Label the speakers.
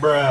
Speaker 1: Bruh.